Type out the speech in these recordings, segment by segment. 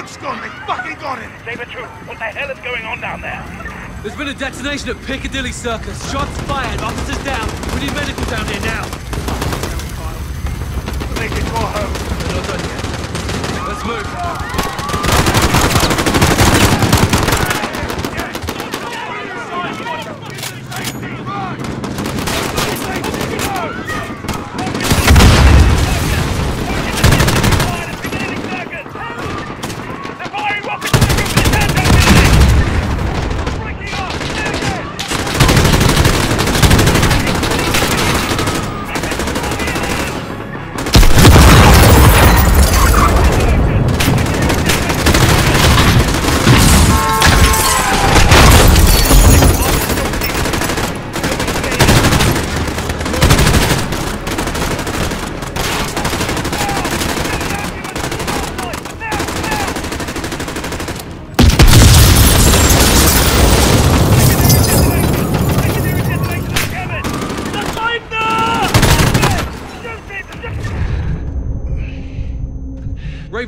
Smoke's gone! They fucking got him! Saber 2, what the hell is going on down there? There's been a detonation at Piccadilly Circus. Shots fired, officers down. We need medical down here now. Make it go home. They're not done yet. Let's move. They're firing rockets at the roof of the Santo building! Breaking up! There again!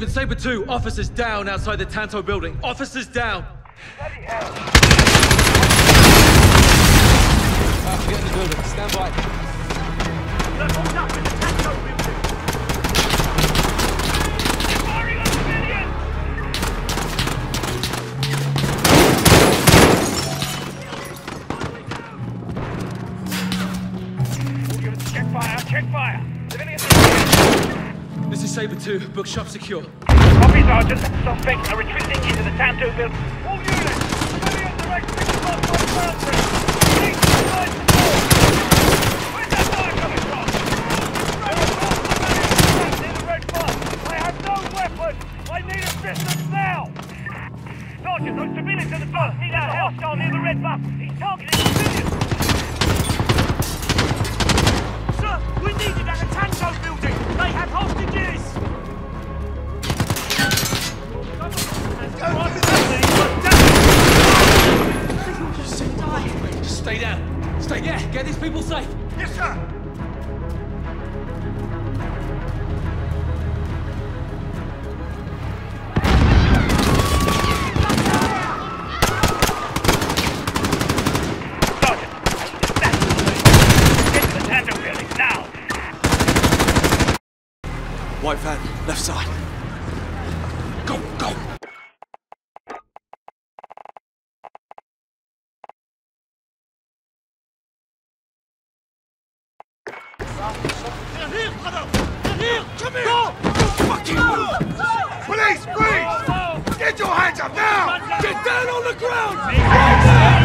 Raven Saber 2, officers down outside the Tanto building. Officers down. Ah, get in the building. Stand by. Check Saber 2. Bookshop secure. Copy, Sergeant. Suspects are retreating into the Tanto building. All units, civilian direct left side. Go, go. Come here! Go! Fucking move! Police, freeze! Get your hands up now! Get down on the ground!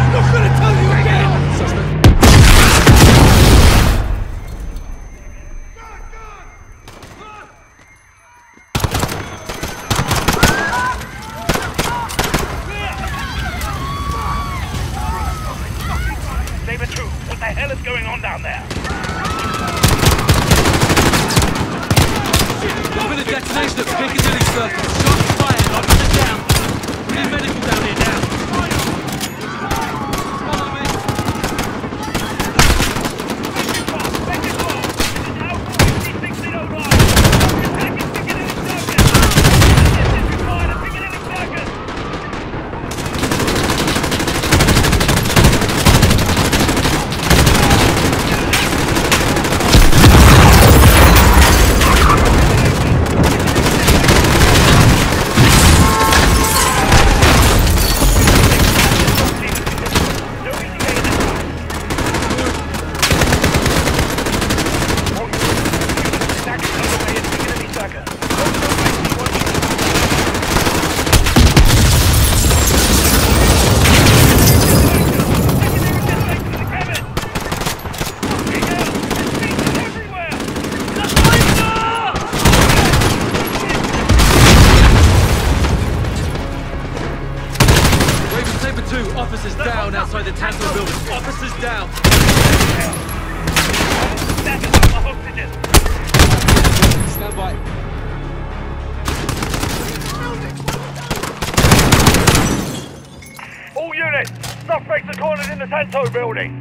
Suspects are in the Santo building.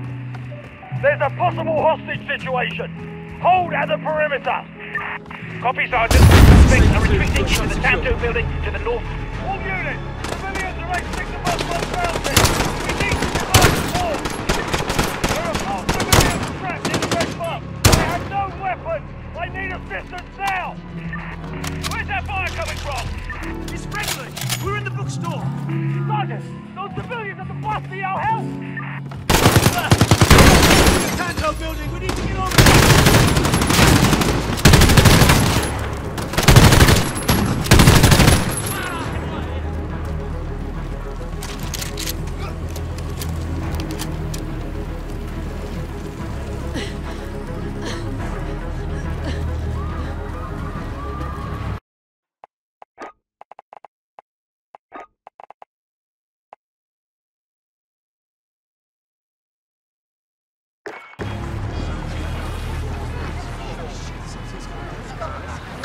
There's a possible hostage situation. Hold at the perimeter. Copy, Sergeant. Suspects are retreating into the Santo building to the north. All units, civilians are the. We need to are. They have no weapons. They need assistance now. Where's that fire coming from? It's regular. We're in the bookstore. Sergeant, those help. The Tanto building. We need to get over there.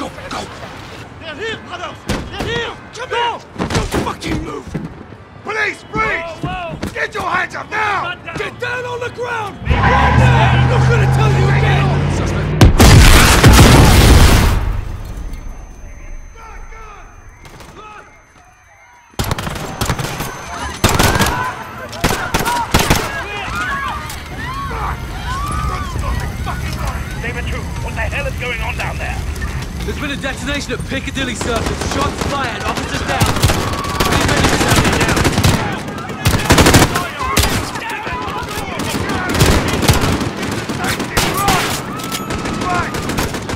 Go, go! They're here, Adolf. They're here. Come on. Don't fucking move! Police, freeze! Whoa, Get your hands up now! Get down on the ground. Right now. I'm not gonna tell you again. Suspect. David 2, what the hell is going on down there? There's been a detonation at Piccadilly Circus. Shots fired. Officers down. Three medics down here now.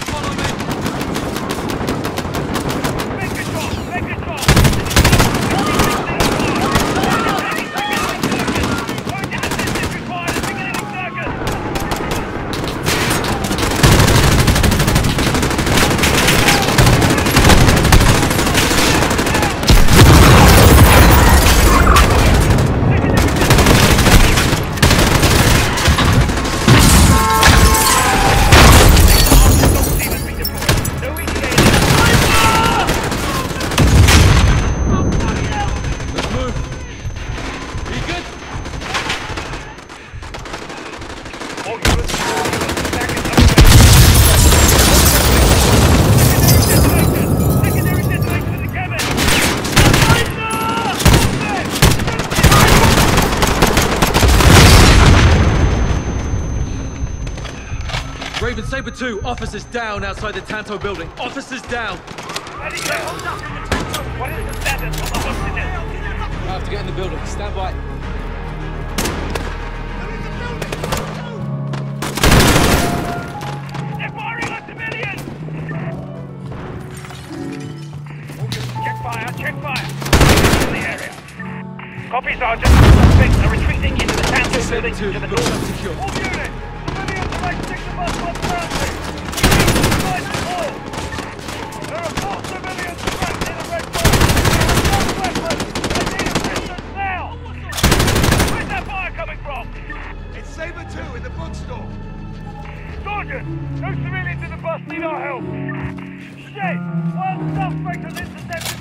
Follow me. Make control, make control. Urgent assistance required at Piccadilly Circus. Demons be deployed. No ETA. Let's move. Are you good? All units, all units, back in Secondary detonation! Secondary detonation in the cabin! Raven Saber 2, officers down outside the Tanto building. Officers down. Ready, go! What is the status of the hostages? I have to get in the building. Stand by. They're firing on civilians! Check fire, check fire! In the area. Copy, Sergeant. Suspects are retreating into the Tanto building to the looks north. secure. One suspect has intercepted